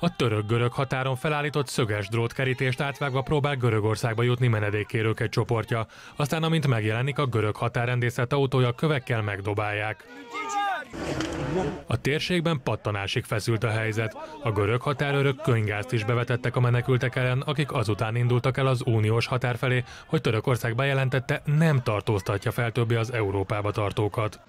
A török-görög határon felállított szöges drótkerítést átvágva próbál Görögországba jutni menedékkérők egy csoportja. Aztán, amint megjelenik, a görög határrendészet autója kövekkel megdobálják. A térségben pattanásig feszült a helyzet. A görög határőrök könygázt is bevetettek a menekültek ellen, akik azután indultak el az uniós határ felé, hogy Törökország bejelentette, nem tartóztatja fel többé az Európába tartókat.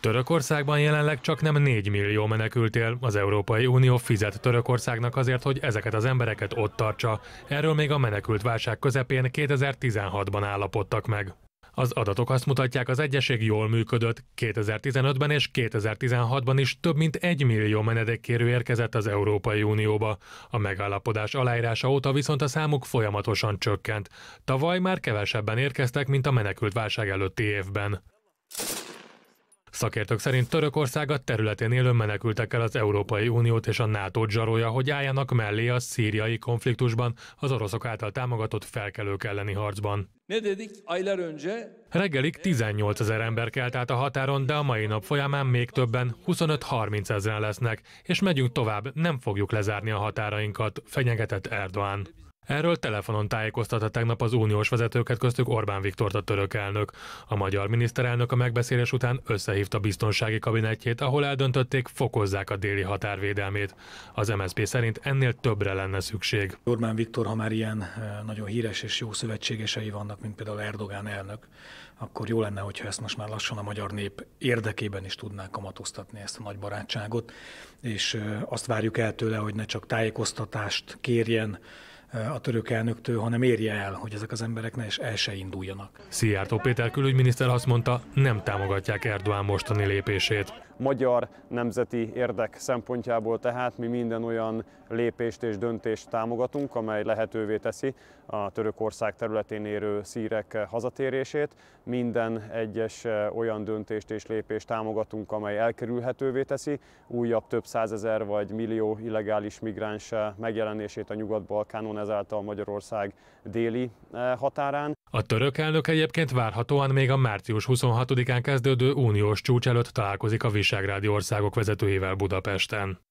Törökországban jelenleg csak nem 4 millió menekült él. Az Európai Unió fizet Törökországnak azért, hogy ezeket az embereket ott tartsa. Erről még a menekült válság közepén 2016-ban állapodtak meg. Az adatok azt mutatják, az egyesség jól működött. 2015-ben és 2016-ban is több mint egy millió menedékkérő érkezett az Európai Unióba. A megállapodás aláírása óta viszont a számuk folyamatosan csökkent. Tavaly már kevesebben érkeztek, mint a menekült válság előtti évben. Szakértők szerint Törökország a területén élő menekültekkel az Európai Uniót és a nato zsarolja, hogy álljanak mellé a szíriai konfliktusban az oroszok által támogatott felkelők elleni harcban. Ne dedik aylar önce? Reggelig 18 ezer ember kelt át a határon, de a mai nap folyamán még többen, 25-30 ezeren lesznek, és megyünk tovább, nem fogjuk lezárni a határainkat, fenyegetett Erdoğan. Erről telefonon tájékoztatta tegnap az uniós vezetőket, köztük Orbán Viktor a török elnök. A magyar miniszterelnök a megbeszélés után összehívta biztonsági kabinetjét, ahol eldöntötték, fokozzák a déli határvédelmét. Az MSZP szerint ennél többre lenne szükség. Orbán Viktor, ha már ilyen nagyon híres és jó szövetségesei vannak, mint például Erdogán elnök, akkor jó lenne, hogyha ezt most már lassan a magyar nép érdekében is tudnák kamatoztatni ezt a nagy barátságot, és azt várjuk el tőle, hogy ne csak tájékoztatást kérjen, a török elnöktől, hanem érje el, hogy ezek az emberek ne el se induljanak. Szijjártó Péter külügyminiszter azt mondta, nem támogatják Erdoğan mostani lépését magyar nemzeti érdek szempontjából tehát mi minden olyan lépést és döntést támogatunk, amely lehetővé teszi a Törökország területén érő szírek hazatérését. Minden egyes olyan döntést és lépést támogatunk, amely elkerülhetővé teszi újabb több százezer vagy millió illegális migráns megjelenését a Nyugat-Balkánon, ezáltal Magyarország déli határán. A török elnök egyébként várhatóan még a március 26-án kezdődő uniós csúcs előtt találkozik a Visegrádi országok vezetőjével Budapesten.